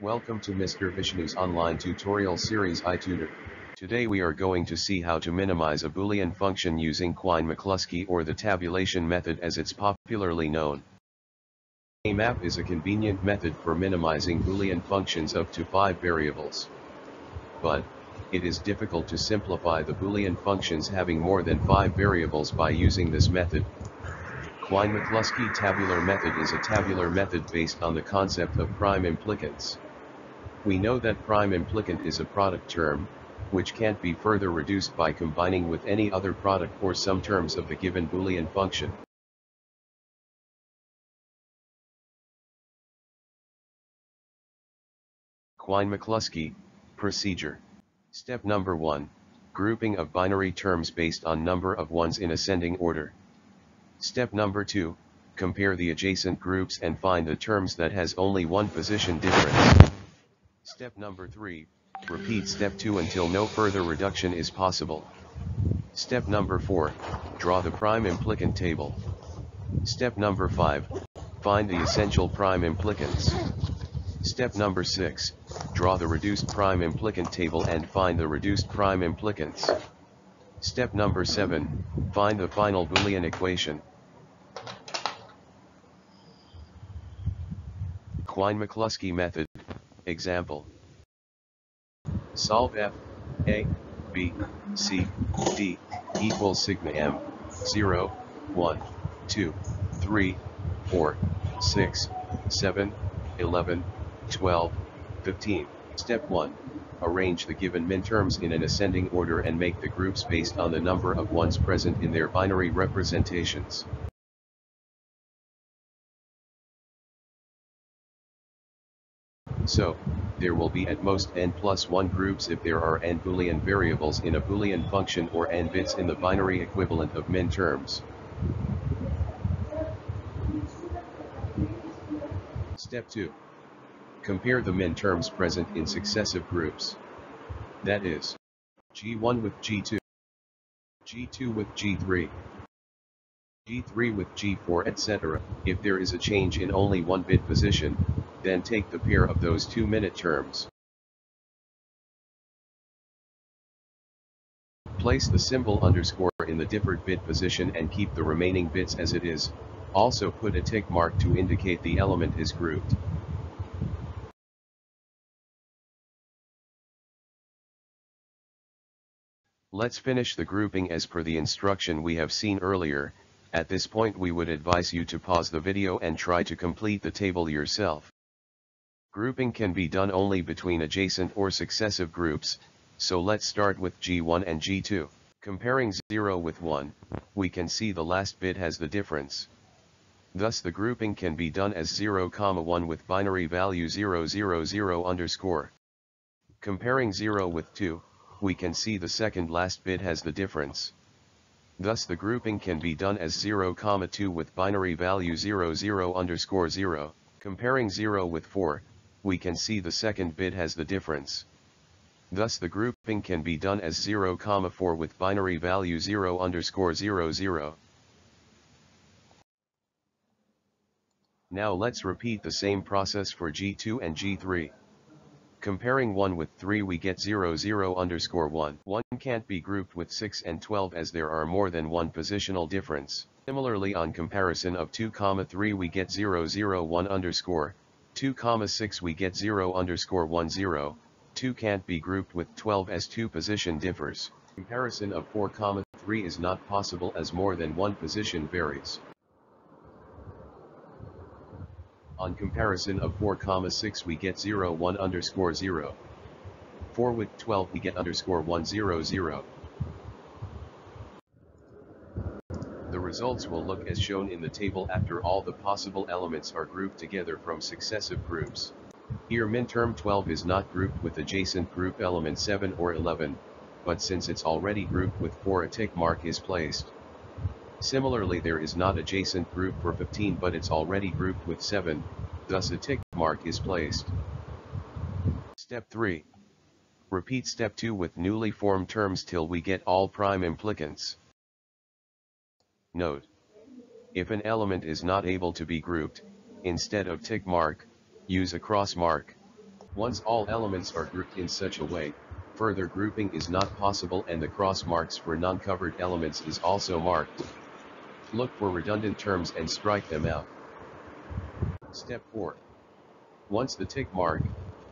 Welcome to Mr. Vishnu's online tutorial series iTutor. Today we are going to see how to minimize a boolean function using Quine-McCluskey or the tabulation method as it's popularly known. K map is a convenient method for minimizing boolean functions up to 5 variables. But, it is difficult to simplify the boolean functions having more than 5 variables by using this method. Quine-McCluskey tabular method is a tabular method based on the concept of prime implicants. We know that prime implicant is a product term, which can't be further reduced by combining with any other product or sum terms of the given Boolean function. Quine-McCluskey, procedure. Step number 1, grouping of binary terms based on number of ones in ascending order. Step number 2, compare the adjacent groups and find the terms that has only one position difference. Step number 3, repeat step 2 until no further reduction is possible. Step number 4, draw the prime implicant table. Step number 5, find the essential prime implicants. Step number 6, draw the reduced prime implicant table and find the reduced prime implicants. Step number 7, find the final Boolean equation. Quine-McCluskey method, example. Solve f, a, b, c, d, equals sigma m, 0, 1, 2, 3, 4, 6, 7, 11, 12, 15. Step 1. Arrange the given minterms in an ascending order and make the groups based on the number of ones present in their binary representations. So, there will be at most n plus 1 groups if there are n boolean variables in a boolean function or n bits in the binary equivalent of min terms. Step 2. Compare the min terms present in successive groups. That is, G1 with G2, G2 with G3, G3 with G4 etc. If there is a change in only one bit position, then take the pair of those two min terms. Place the symbol underscore in the differed bit position and keep the remaining bits as it is, also put a tick mark to indicate the element is grouped. Let's finish the grouping as per the instruction we have seen earlier, at this point we would advise you to pause the video and try to complete the table yourself. Grouping can be done only between adjacent or successive groups, so let's start with G1 and G2. Comparing 0 with 1, we can see the last bit has the difference. Thus the grouping can be done as 0, 1 with binary value 000 underscore. Comparing 0 with 2, we can see the second last bit has the difference. Thus the grouping can be done as 0, 2 with binary value 00 underscore 0. Comparing 0 with 4, we can see the second bit has the difference. Thus the grouping can be done as 0, 4 with binary value 0 underscore 00. Now let's repeat the same process for G2 and G3. Comparing 1 with 3 we get 0 0 underscore 1. 1 can't be grouped with 6 and 12 as there are more than one positional difference. Similarly on comparison of 2 comma 3 we get 0 0 1 underscore, 2 comma 6 we get 0 underscore 1 0, 2 can't be grouped with 12 as 2 position differs. Comparison of 4 comma 3 is not possible as more than one position varies. On comparison of 4 comma 6 we get 0 1 underscore 0. 4 with 12 we get underscore 1 0 0. The results will look as shown in the table after all the possible elements are grouped together from successive groups. Here minterm 12 is not grouped with adjacent group element 7 or 11, but since it's already grouped with 4 a tick mark is placed. Similarly there is not adjacent group for 15 but it's already grouped with 7, thus a tick mark is placed. Step 3. Repeat step 2 with newly formed terms till we get all prime implicants. Note. If an element is not able to be grouped, instead of tick mark, use a cross mark. Once all elements are grouped in such a way, further grouping is not possible and the cross marks for non-covered elements is also marked. Look for redundant terms and strike them out. Step 4. Once the tick mark,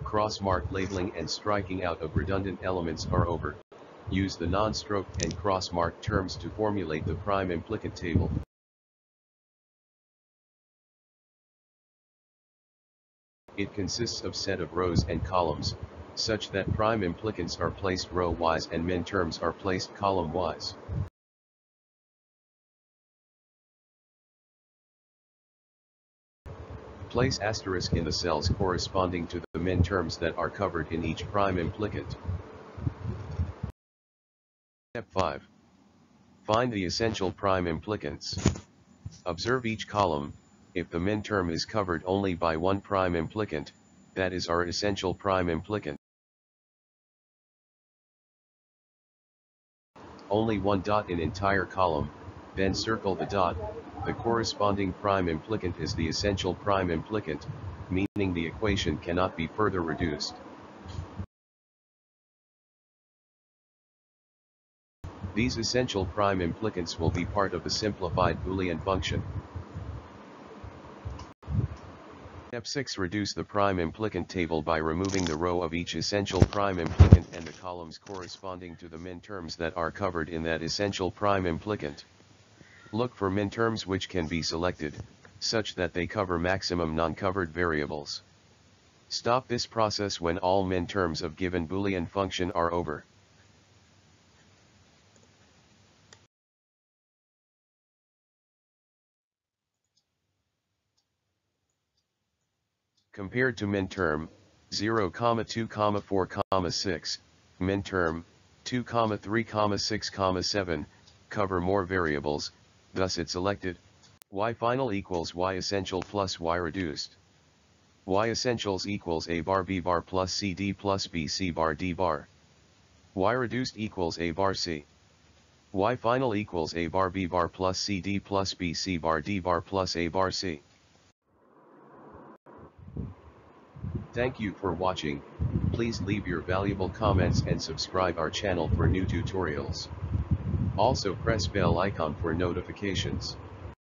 cross mark labeling and striking out of redundant elements are over, use the non-stroke and cross mark terms to formulate the prime implicant table. It consists of set of rows and columns, such that prime implicants are placed row-wise and min terms are placed column-wise. Place asterisk in the cells corresponding to the min terms that are covered in each prime implicant. Step 5. Find the essential prime implicants. Observe each column, if the min term is covered only by one prime implicant, that is our essential prime implicant. Only one dot in entire column, then circle the dot, the corresponding prime implicant is the essential prime implicant, meaning the equation cannot be further reduced. These essential prime implicants will be part of the simplified Boolean function. Step 6 Reduce the prime implicant table by removing the row of each essential prime implicant and the columns corresponding to the min terms that are covered in that essential prime implicant. Look for min terms which can be selected, such that they cover maximum non-covered variables. Stop this process when all min terms of given Boolean function are over. Compared to min term, 0, 2, 4, 6, min term, 2, 3, 6, 7, cover more variables, thus it selected, y final equals y essential plus y reduced. y essentials equals a bar b bar plus c d plus b c bar d bar. y reduced equals a bar c. y final equals a bar b bar plus c d plus b c bar d bar plus a bar c. Thank you for watching, please leave your valuable comments and subscribe our channel for new tutorials. Also press bell icon for notifications.